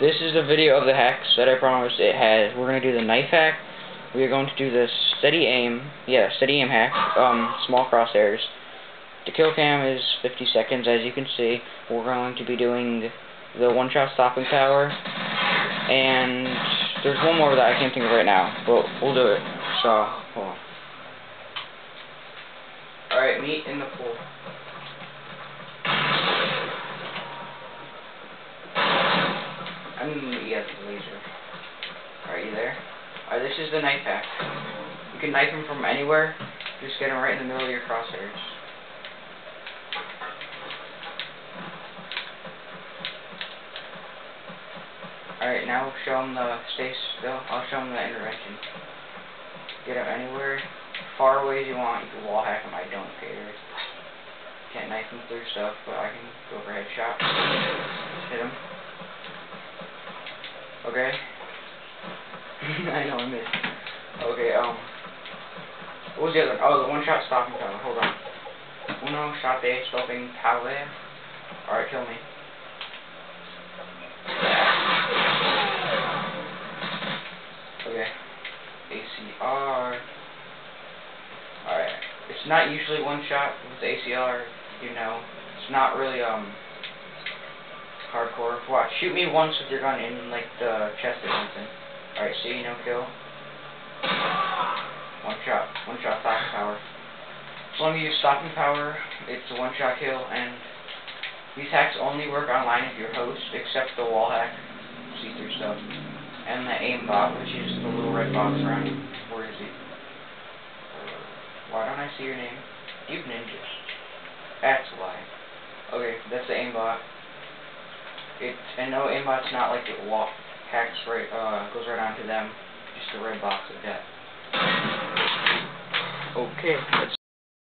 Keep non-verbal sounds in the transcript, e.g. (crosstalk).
This is a video of the hacks that I promised it has. We're going to do the knife hack. We are going to do the steady aim. Yeah, steady aim hack. Um, small crosshairs. The kill cam is 50 seconds, as you can see. We're going to be doing the one-shot stopping power. And there's one more that I can't think of right now, but we'll do it. So. Alright, meet in the pool. At the laser. Are you there? Alright, this is the knife hack. You can knife him from anywhere. Just get him right in the middle of your crosshairs. Alright, now we'll show him the stay still. I'll show him the intervention. Get him anywhere, far away as you want. You can wall hack him. I don't care. Can't knife him through stuff, but I can go for headshot. Hit him. Okay. (laughs) I know I missed. Okay, um. What was the other? Oh, the one shot stopping power. Hold on. Uno shot de stopping power. Alright, kill me. Okay. ACR. Alright. It's not usually one shot with ACR, you know. It's not really, um, hardcore. Watch, shoot me once with your gun in, like, the chest or something. Alright, see, you. no kill. One shot. One shot stopping power. As long as you use stopping power, it's a one shot kill, and these hacks only work online if you're host, except the wall hack, see-through stuff, and the aimbot, which is the little red box around you. Where is he? Uh, why don't I see your name? You've ninjas. That's why. Okay, that's the aimbot. It and no aimbot's not like it wall hacks right uh goes right onto them. Just a red box of death. Okay, let's